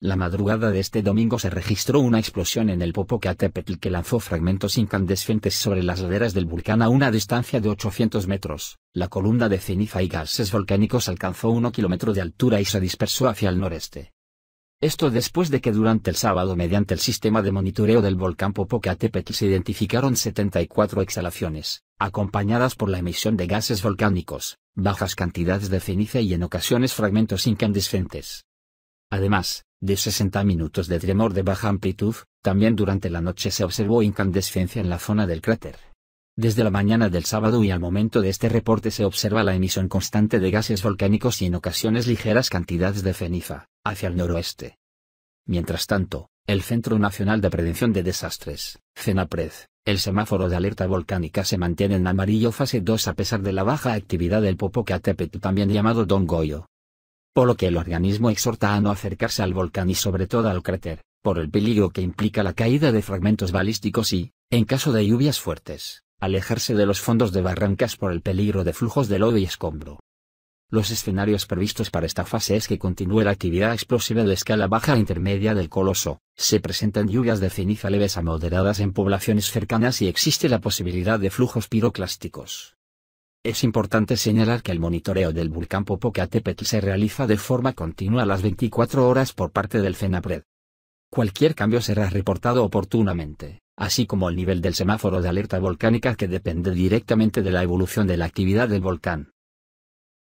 La madrugada de este domingo se registró una explosión en el Popocatépetl que lanzó fragmentos incandescentes sobre las laderas del volcán a una distancia de 800 metros. La columna de ceniza y gases volcánicos alcanzó 1 kilómetro de altura y se dispersó hacia el noreste. Esto después de que durante el sábado mediante el sistema de monitoreo del volcán Popocatépetl se identificaron 74 exhalaciones, acompañadas por la emisión de gases volcánicos, bajas cantidades de ceniza y en ocasiones fragmentos incandescentes. Además, de 60 minutos de tremor de baja amplitud, también durante la noche se observó incandescencia en la zona del cráter. Desde la mañana del sábado y al momento de este reporte se observa la emisión constante de gases volcánicos y en ocasiones ligeras cantidades de ceniza, hacia el noroeste. Mientras tanto, el Centro Nacional de Prevención de Desastres, CENAPRED, el semáforo de alerta volcánica se mantiene en amarillo fase 2 a pesar de la baja actividad del Popocatépetl también llamado Don Goyo, por lo que el organismo exhorta a no acercarse al volcán y sobre todo al cráter, por el peligro que implica la caída de fragmentos balísticos y, en caso de lluvias fuertes, alejarse de los fondos de barrancas por el peligro de flujos de lodo y escombro. Los escenarios previstos para esta fase es que continúe la actividad explosiva de escala baja e intermedia del coloso, se presentan lluvias de ceniza leves a moderadas en poblaciones cercanas y existe la posibilidad de flujos piroclásticos. Es importante señalar que el monitoreo del volcán Popocatépetl se realiza de forma continua a las 24 horas por parte del CENAPRED. Cualquier cambio será reportado oportunamente, así como el nivel del semáforo de alerta volcánica que depende directamente de la evolución de la actividad del volcán.